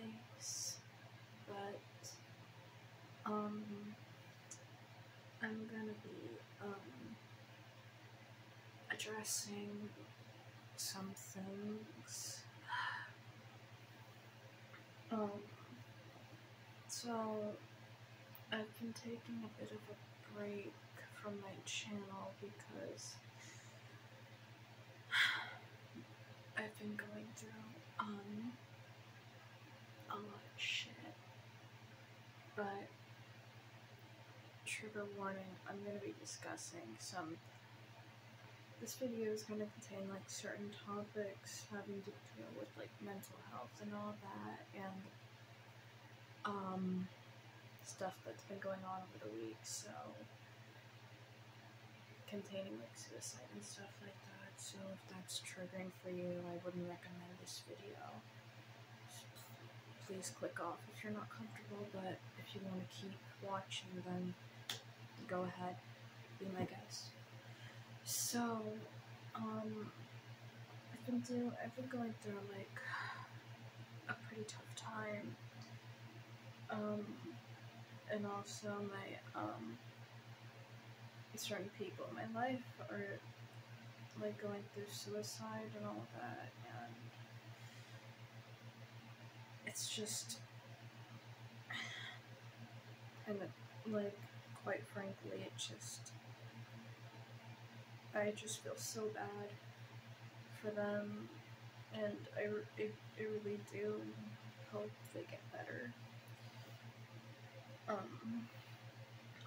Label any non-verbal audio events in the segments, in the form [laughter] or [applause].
face, but um, I'm gonna be um, addressing some things. [sighs] Um, so I've been taking a bit of a break from my channel because [sighs] I've been going through um of shit. But trigger warning, I'm gonna be discussing some this video is going to contain like certain topics having to deal with like mental health and all that and um stuff that's been going on over the week so containing like suicide and stuff like that so if that's triggering for you I wouldn't recommend this video please click off. If you're not comfortable but if you want to keep watching then go ahead. Be my guest. So um I've been doing I've been going through like a pretty tough time. Um and also my um certain people in my life are like going through suicide and all that and it's just and like quite frankly it just I just feel so bad for them and I, I, I really do hope they get better um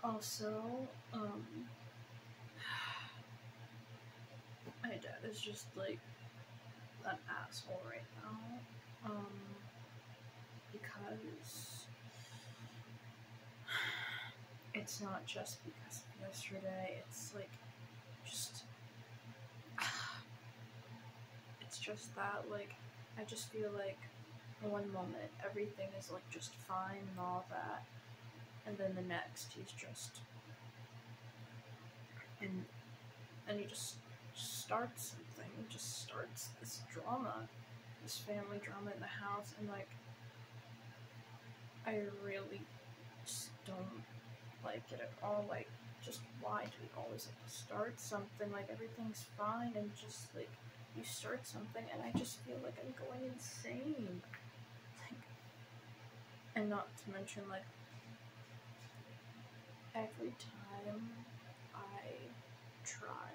also um [sighs] my dad is just like an asshole right now. Um, because it's not just because of yesterday, it's like just. [sighs] It's just that, like, I just feel like one moment everything is like just fine and all that, and then the next he's just. And, and he just starts something, just starts this drama, this family drama in the house, and like, I really just don't like it at all. Like, just why do we always have to start something? Like, everything's fine, and just like, you start something, and I just feel like I'm going insane. Like, and not to mention, like, every time I try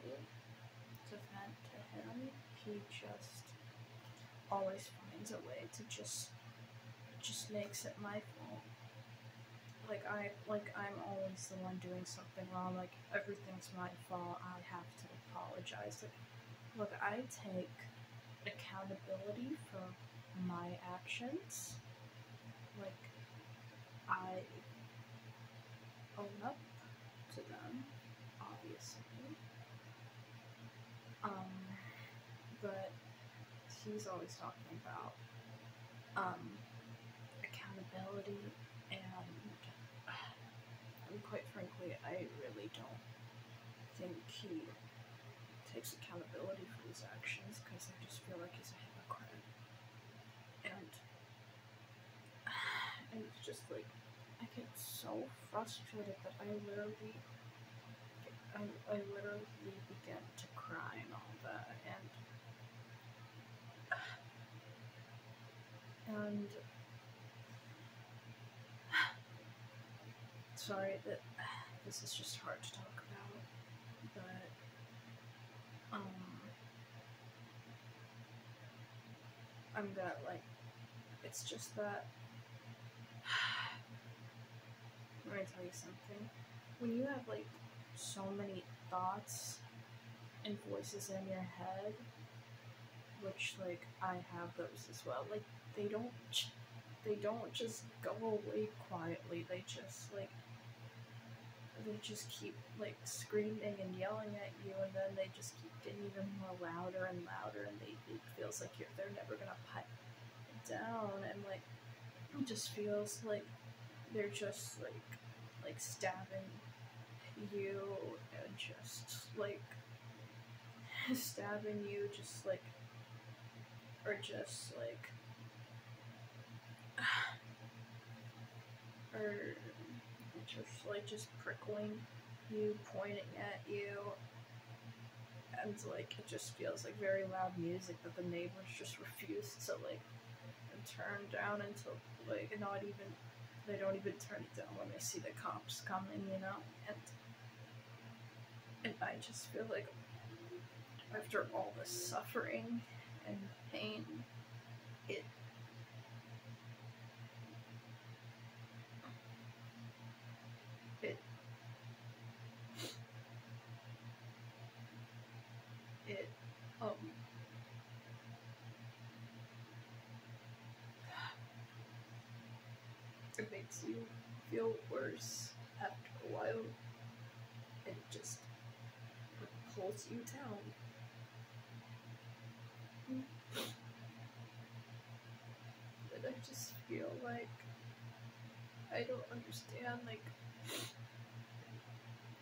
to vent to him, he just always finds a way to just just makes it my fault. Like I like I'm always the one doing something wrong, like everything's my fault, I have to apologize. Like look, I take accountability for my actions. Like I own up to them, obviously. Um, but he's always talking about um, accountability, and, [sighs] and quite frankly, I really don't think he takes accountability for his actions because I just feel like he's a hypocrite. And, [sighs] and it's just like, I get so frustrated that I literally I, I literally began to cry and all that, and [sighs] and sorry that [sighs] this is just hard to talk about, but um, I'm gonna like, it's just that. [sighs] I'm gonna tell you something. When you have like so many thoughts and voices in your head, which like I have those as well. Like they don't they don't just go away quietly. They just like they just keep like screaming and yelling at you, and then they just keep getting even more louder and louder, and they it feels like you're they're never gonna pipe down, and like it just feels like they're just like like stabbing you and just like [laughs] stabbing you just like or just like [sighs] or just like just prickling you, pointing at you, and like it just feels like very loud music that the neighbors just [laughs] refuse to like turn down until like not even they don't even turn it down when they see the cops coming, you know, and and I just feel like after all the suffering and pain, it it it um it makes you feel worse after a while and it just pulls you down. And I just feel like I don't understand like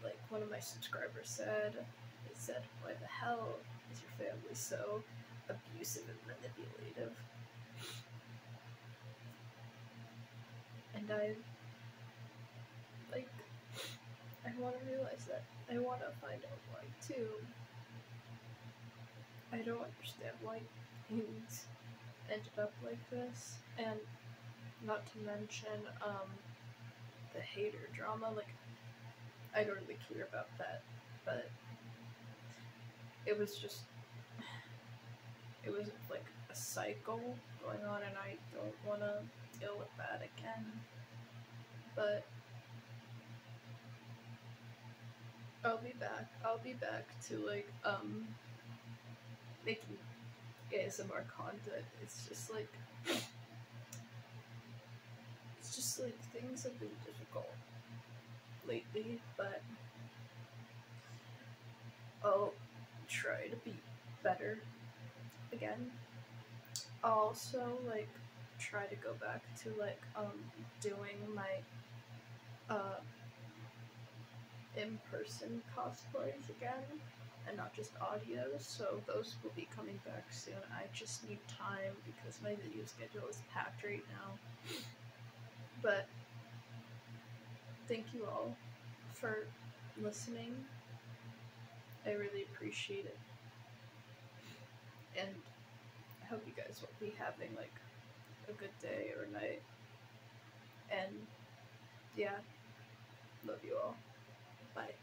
like one of my subscribers said it said why the hell is your family so abusive and manipulative and I like I want to realize that I want to find out why too. I don't understand why things ended up like this, and not to mention um the hater drama. Like I don't really care about that, but it was just [sighs] it was like a cycle going on, and I don't want to deal with that again. But I'll be back. I'll be back to like um making ASMR content. It's just like it's just like things have been difficult lately, but I'll try to be better again. Also like try to go back to like um doing my uh in-person cosplays again and not just audios so those will be coming back soon. I just need time because my video schedule is packed right now. But thank you all for listening. I really appreciate it. And i hope you guys will be having like a good day or night. And yeah, love you all. Bye.